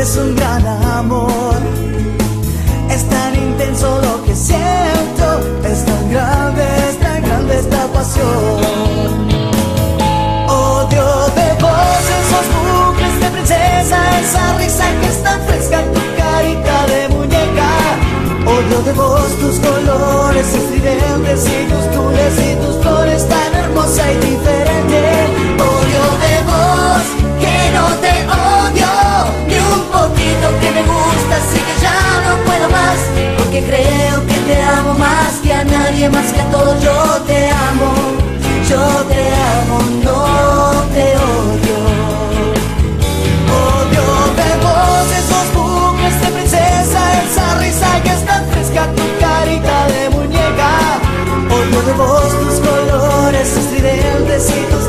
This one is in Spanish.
es un gran amor. Es tan intenso lo que siento, es tan grande, es tan grande esta pasión. Odio de vos esos bucles de princesa, esa risa que está fresca en tu carita de muñeca. Odio de vos tus colores estridentes y tu nadie más que a todos. Yo te amo, yo te amo, no te odio. Odio vemos esos bucles de princesa, esa risa que está fresca, tu carita de muñeca. Odio de vos tus colores estridentes y tu